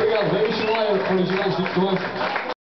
Obrigado, David Schleier, originais de